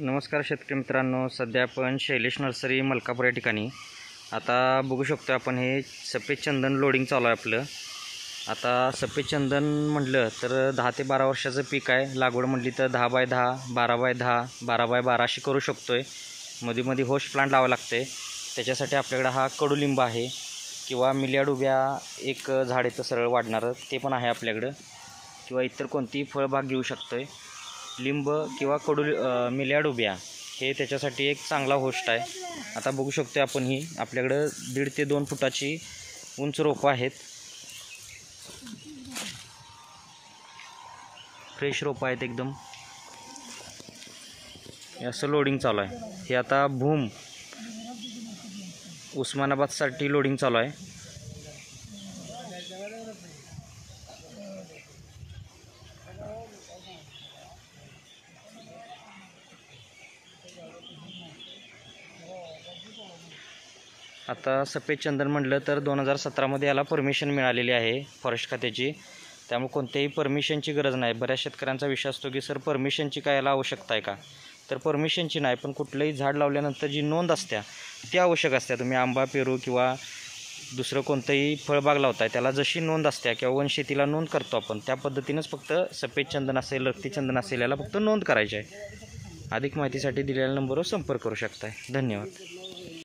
नमस्कार शेतकरी मित्रांनो सध्या आपण शैलेश नर्सरी मलकापूर या ठिकाणी. आता बघू शकतो आपण हे सफेद चंदन लोडिंग चालू आहे आपलं. आता सफेद चंदन म्हटलं तर दहा ते बारा वर्षाचं पीक आहे. लागवड म्हटली तर दहा बाय दहा बारा बाय दहा बारा बाय बारा अशी करू शकतो आहे मध्ये मध्ये होश प्लांट लावावं लागते त्याच्यासाठी आपल्याकडं हा कडुलिंब आहे किंवा मिलियाड उभ्या एक झाड येतं सरळ वाढणारं ते पण आहे आपल्याकडं. किंवा इतर कोणतीही फळबाग घेऊ शकतो आहे लिंब किंवा कडू अ, मिल्याड उभ्या हे त्याच्यासाठी एक चांगला होस्ट आहे. आता बघू शकतो आपण ही. आपल्याकडं दीड ते दोन फुटाची उंच रोपं आहेत. फ्रेश रोपं आहेत एकदम. असं लोडिंग चालू आहे. हे आता भूम उस्मानाबादसाठी लोडिंग चालू आहे. आता सफेद चंदन म्हटलं तर दोन हजार सतरामध्ये याला परमिशन मिळालेली आहे फॉरेस्ट खात्याची. त्यामुळे कोणत्याही परमिशनची गरज नाही. बऱ्याच शेतकऱ्यांचा विषय असतो की सर परमिशनची काय याला आवश्यकता आहे का? तर परमिशनची नाही पण कुठलंही झाड लावल्यानंतर जी नोंद असत्या ती आवश्यक असते तुम्ही आंबा पेरू किंवा दुसरं कोणतंही फळबाग लावताय त्याला जशी नोंद असते किंवा वनशेतीला नोंद करतो आपण त्या पद्धतीनंच फक्त सफेद चंदन असेल रक्ती चंदन असेल याला फक्त नोंद करायची आहे. अधिक माहितीसाठी दिलेल्या नंबरवर संपर्क करू शकताय. धन्यवाद.